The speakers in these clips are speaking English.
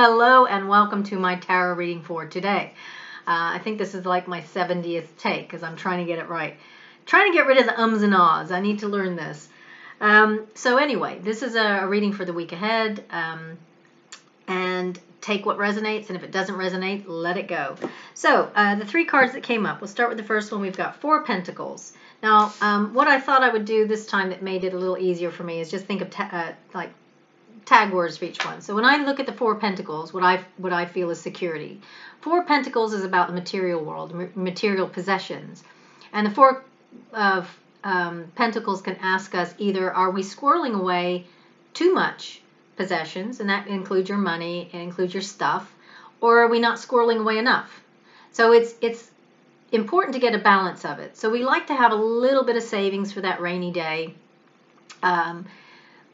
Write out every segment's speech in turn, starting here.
Hello and welcome to my tarot reading for today. Uh, I think this is like my 70th take because I'm trying to get it right. Trying to get rid of the ums and ahs. I need to learn this. Um, so anyway, this is a, a, reading for the week ahead. Um, and take what resonates, and if it doesn't resonate, let it go. So uh, the three cards that came up. We'll start with the first one. We've got Four Pentacles. Now, um, what I thought I would do this time that made it a little easier for me is just think of uh, like tag words for each one. So when I look at the Four Pentacles, what I what I feel is security. Four Pentacles is about the material world, material possessions, and the Four of um, Pentacles can ask us either are we squirreling away too much possessions, and that includes your money, it includes your stuff, or are we not squirreling away enough? So it's it's important to get a balance of it. So we like to have a little bit of savings for that rainy day. Um,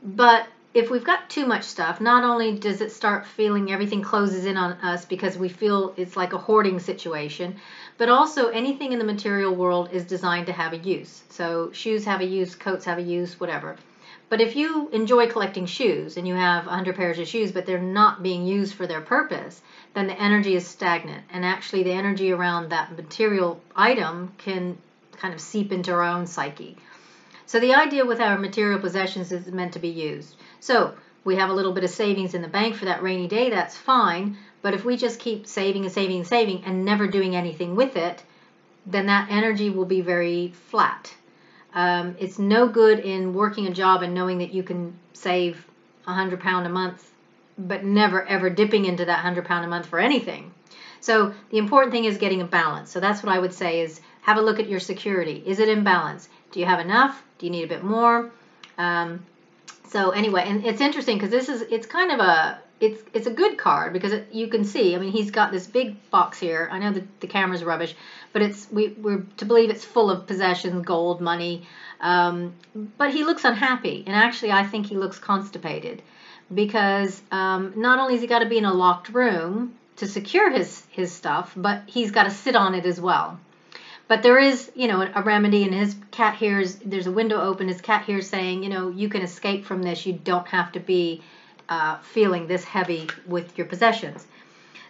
but if we've got too much stuff, not only does it start feeling everything closes in on us because we feel it's like a hoarding situation, but also anything in the material world is designed to have a use. So shoes have a use, coats have a use, whatever. But if you enjoy collecting shoes and you have 100 pairs of shoes, but they're not being used for their purpose, then the energy is stagnant. And actually, the energy around that material item can kind of seep into our own psyche. So the idea with our material possessions is meant to be used. So we have a little bit of savings in the bank for that rainy day, that's fine. But if we just keep saving and saving and saving and never doing anything with it, then that energy will be very flat. Um, it's no good in working a job and knowing that you can save a hundred pound a month, but never ever dipping into that hundred pound a month for anything. So the important thing is getting a balance. So that's what I would say is have a look at your security. Is it in balance? Do you have enough? Do you need a bit more? Um, so anyway, and it's interesting because this is it's kind of a it's it's a good card because it, you can see. I mean, he's got this big box here. I know the the camera's rubbish, but it's we we're to believe it's full of possessions, gold, money. Um, but he looks unhappy, and actually, I think he looks constipated because um, not only has he got to be in a locked room to secure his his stuff, but he's got to sit on it as well. But there is, you know, a remedy, and his cat hears. There's a window open. His cat hears saying, you know, you can escape from this. You don't have to be uh, feeling this heavy with your possessions.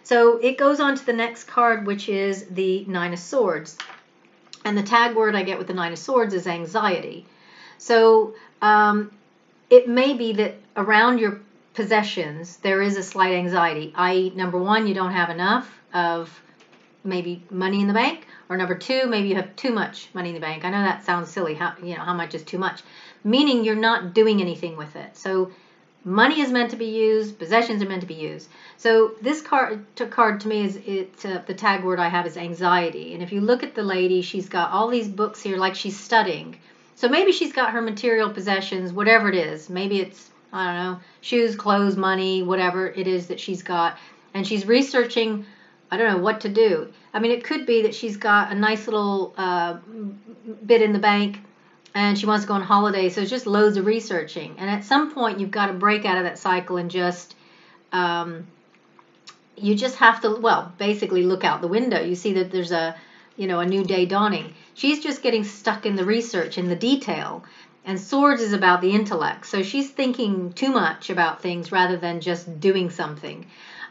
So it goes on to the next card, which is the Nine of Swords. And the tag word I get with the Nine of Swords is anxiety. So um, it may be that around your possessions there is a slight anxiety, i.e., number one, you don't have enough of maybe money in the bank, or number two, maybe you have too much money in the bank. I know that sounds silly. How you know how much is too much? Meaning you're not doing anything with it. So money is meant to be used, possessions are meant to be used. So this card to, card to me is it uh, the tag word I have is anxiety. And if you look at the lady, she's got all these books here like she's studying. So maybe she's got her material possessions, whatever it is. Maybe it's I don't know, shoes, clothes, money, whatever it is that she's got, and she's researching I don't know what to do. I mean, it could be that she's got a nice little uh, bit in the bank and she wants to go on holiday. So it's just loads of researching. And at some point, you've got to break out of that cycle and just, um, you just have to, well, basically look out the window. You see that there's a, you know, a new day dawning. She's just getting stuck in the research, in the detail. And swords is about the intellect. So she's thinking too much about things rather than just doing something.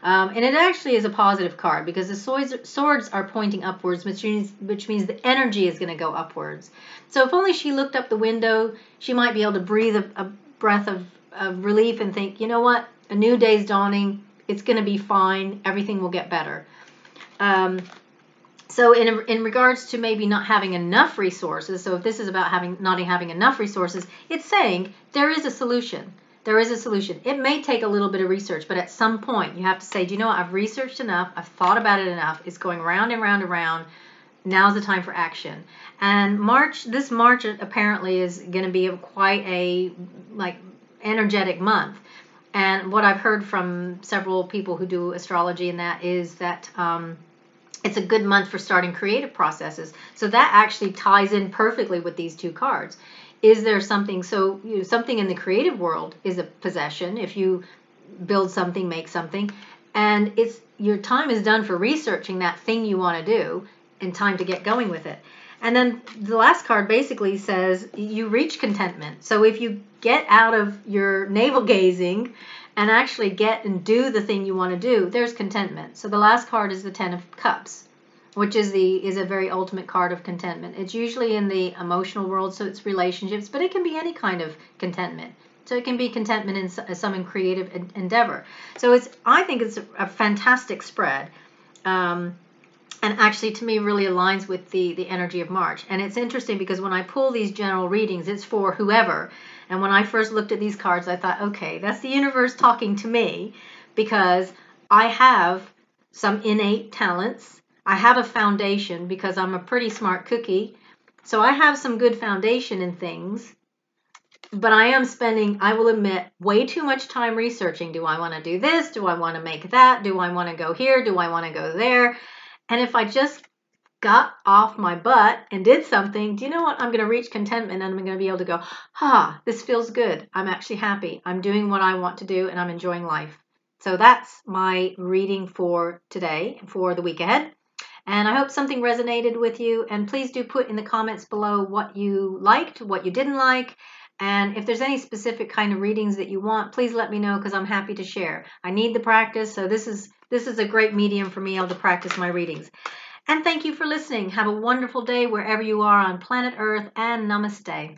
Um, and it actually is a positive card because the swords, are pointing upwards, which means, which means the energy is going to go upwards. So if only she looked up the window, she might be able to breathe a, a breath of, of relief and think, you know what, a new day's dawning. It's going to be fine. Everything will get better. Um, so in, in regards to maybe not having enough resources, so if this is about having not having enough resources, it's saying there is a solution. There is a solution. It may take a little bit of research, but at some point you have to say, do you know what? I've researched enough. I've thought about it enough. It's going round and round and round. Now's the time for action. And March, this March apparently is going to be quite a like energetic month. And what I've heard from several people who do astrology and that is that um, it's a good month for starting creative processes. So that actually ties in perfectly with these two cards. Is there something so you know, something in the creative world is a possession if you build something, make something, and it's your time is done for researching that thing you want to do and time to get going with it. And then the last card basically says you reach contentment. So if you get out of your navel gazing and actually get and do the thing you want to do, there's contentment. So the last card is the 10 of cups, which is the is a very ultimate card of contentment. It's usually in the emotional world, so it's relationships, but it can be any kind of contentment. So it can be contentment in some creative endeavor. So it's I think it's a fantastic spread. Um, and actually to me really aligns with the the energy of March. And it's interesting because when I pull these general readings, it's for whoever. And when I first looked at these cards, I thought, okay, that's the universe talking to me because I have some innate talents. I have a foundation because I'm a pretty smart cookie. So I have some good foundation in things. But I am spending, I will admit, way too much time researching. Do I want to do this? Do I want to make that? Do I want to go here? Do I want to go there? And if I just got off my butt and did something, do you know what? I'm going to reach contentment and I'm going to be able to go, ah, this feels good. I'm actually happy. I'm doing what I want to do and I'm enjoying life. So that's my reading for today, for the week ahead. And I hope something resonated with you. And please do put in the comments below what you liked, what you didn't like. And if there's any specific kind of readings that you want, please let me know because I'm happy to share. I need the practice, so this is this is a great medium for me able to practice my readings. And thank you for listening. Have a wonderful day wherever you are on planet Earth and namaste.